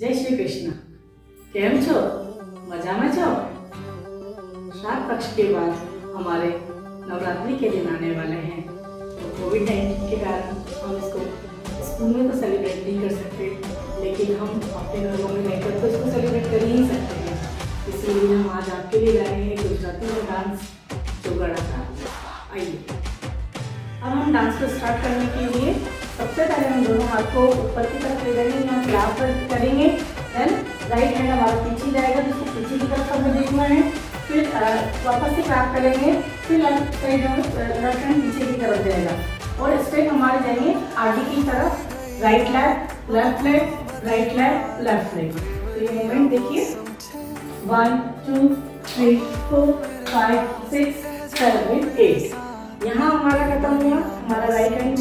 જય શ્રી કૃષ્ણ કેમ છો मजा में છો श्राद्ध पक्ष के बाद हमारे नवरात्रि के दिन आने वाले हैं तो कोविड नाइन्टीन के कारण हम इसको स्कूल में तो सेलिब्रेट नहीं कर सकते लेकिन हम अपने घरों में रहकर तो इसको सेलिब्रेट कर ही सकते हैं इसलिए हम आज आपके लिए ला रहे हैं गुजराती में डांस चौगड़ा का आइए अब हम डांस को स्टार्ट करने के लिए सबसे पहले हम दोनों हाथ को ऊपर की तरफ़ ले जाएँगे, यहाँ क्लाप करेंगे देन राइट हैंड हमारा पीछे जाएगा, जिसको पीछे की तरफ़ हमें देखना है। फिर वापस से क्लाप करेंगे, फिर लेफ़्ट साइड लेफ़्ट हैंड पीछे की तरफ़ जाएगा। और स्टेप हमारे जाएँगे आगे की तरफ़ right left left leg right left left leg तो ये मूवमेंट देखिए। One two three four five six seven eight यहाँ हमारा खत्म हुआ, हमारा राइट हैंड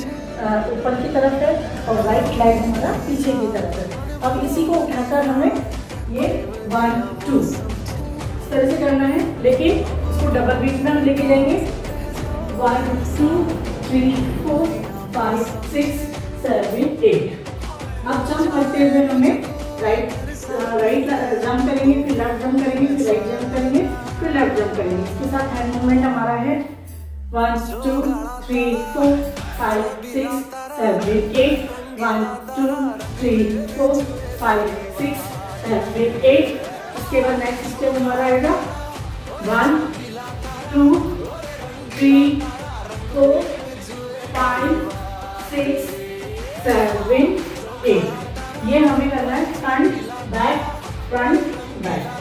ऊपर की तरफ़ है और राइट लेग हमारा पीछे की तरफ़ है। अब इसी को उठाकर हमें ये वन टू इस तरह से करना है, लेकिन इसको डबल बीट में हम लेके जाएँगे। One two three four five six seven eight अब जंप करते हुए हमें राइट राइट जंप करेंगे, फिर लेफ़्ट जंप करेंगे, फिर राइट जंप करेंगे, फिर लेफ़्ट जंप करेंगे। इसके साथ हैंड मूवमेंट हमारा है। One two three four five six seven eight one two three four five six seven eight उसके बाद नेक्स्ट स्टेप हमारा आएगा. One two three four five six seven eight ये हमें करना है front back front back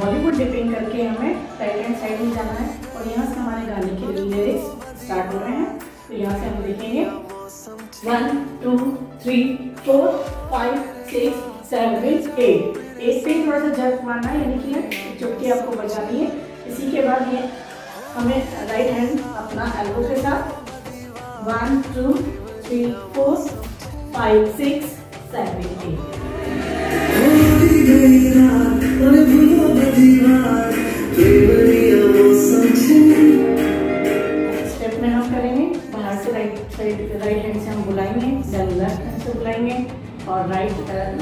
Bollywood dipping करके हमें राइट हैंड साइड में जाना है और यहाँ से हमारे गाने के लिरिक्स स्टार्ट हो रहे हैं। तो यहाँ से हम देखेंगे। One two three four five six seven eight eight पे थोड़ा सा जर्क मारना है, यानी कि चुटकी आपको बजानी है। इसी के बाद ये हमें राइट हैंड अपना एल्बो के साथ। One two three four five six seven eight hand से हम और राइट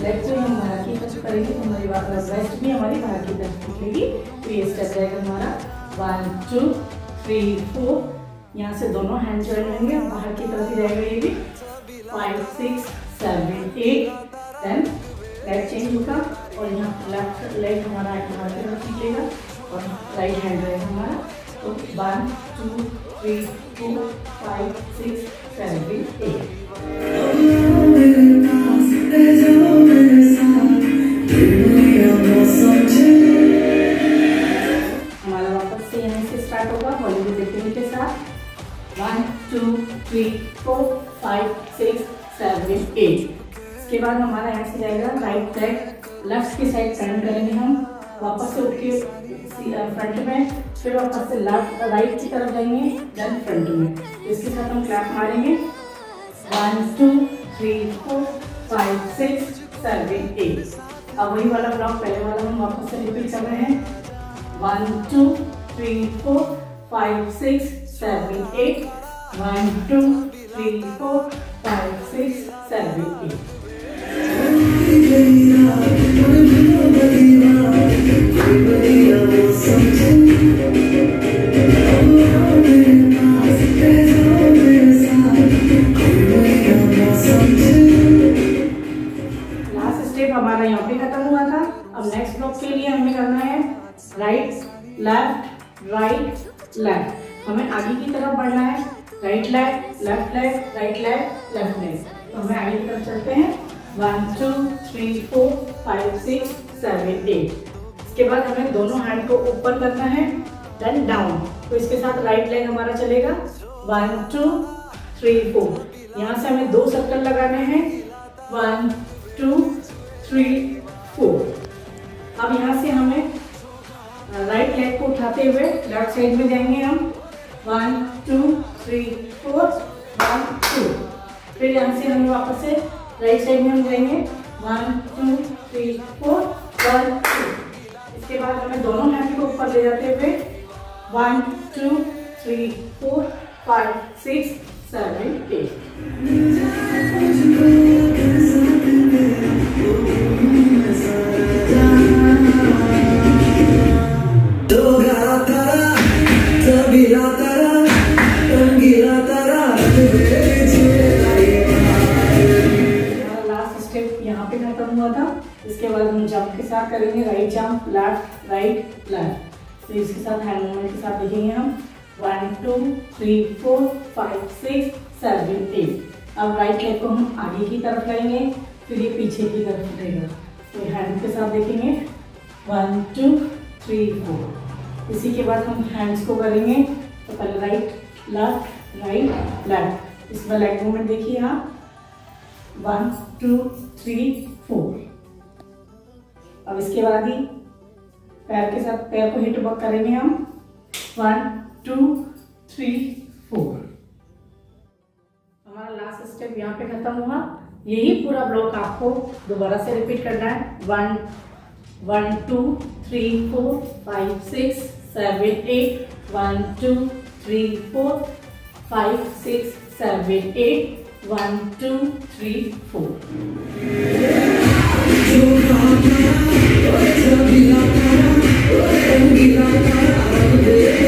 लेफ़्ट से हम बाहर की तरफ़ करेंगे तो हमारी वेस्ट भी हमारी बाहर की तरफ़ निकलेगी तो ये स्टेप रहेगा हमारा। वन टू थ्री फोर यहाँ से दोनों हैंड ज्वाइन होंगे बाहर की तरफ़ ही जाएगा ये भी। Five six seven eight then leg change होगा और यहाँ लेफ़्ट लेग हमारा की तरफ़ निकलेगा और राइट हैंड रहेगा हमारा तो one two three four five six seven eight हमारा वापस से यहाँ फाइव सिक्स सेवन एट इसके बाद हमारा यहाँ से जाएगा राइट लेग लेफ़्ट की साइड टर्न करेंगे हम, वापस से उठ के फ्रंट में, फिर वापस से लेफ़्ट राइट की तरफ़ जाएँगे देन फ्रंट में। इसके साथ हम क्लैप मारेंगे। One two three four five six seven eight अब वही वाला ब्लॉक पहले वाला हम वापस से रिपीट कर रहे हैं। One two three four five six seven eight one two five six seven eight last step हमारा यहाँ पे खत्म हुआ था। अब नेक्स्ट के लिए हमें करना है राइट लेफ़्ट राइट लेफ़्ट हमें आगे की तरफ़ बढ़ना है। Right leg left leg right leg left leg तो हमें आगे की तरफ़ चलते हैं। One two three four five six seven eight इसके बाद हमें दोनों हैंड को ऊपर करना है देन डाउन तो इसके साथ राइट लेग हमारा चलेगा। वन टू थ्री फोर यहाँ से हमें दो सर्कल लगाने हैं। वन टू थ्री फोर अब यहाँ से हमें राइट लेग को उठाते हुए लेफ़्ट साइड में जाएँगे हम। One two three four one two फिर यहाँ से हमें वापस से राइट साइड में हम जाएँगे. One two three four one two इसके बाद हमें दोनों हैंड को ऊपर ले जाते हुए one two three four five six seven eight. Jump के साथ करेंगे right jump left right left तो इसके साथ हैंड मूवमेंट के साथ देखेंगे हम. One two three four five six seven eight अब राइट लेग को हम आगे की तरफ़ करेंगे, फिर ये पीछे की तरफ़ उठेगा तो हैंड के साथ देखेंगे. वन टू थ्री फोर इसी के बाद हम हैंड्स को करेंगे. तो पहले राइट लेफ़्ट राइट लेफ़्ट इसमें लेग मूवमेंट देखिए आप. वन टू थ्री फोर अब इसके बाद ही पैर के साथ पैर को हिट करेंगे हम। वन टू थ्री फोर हमारा लास्ट स्टेप यहाँ पे खत्म हुआ। यही पूरा ब्लॉक आपको दोबारा से रिपीट करना है। One one two three four five six seven eight one two three four five six seven eight one two three four Gila, gila, gila, gila, gila,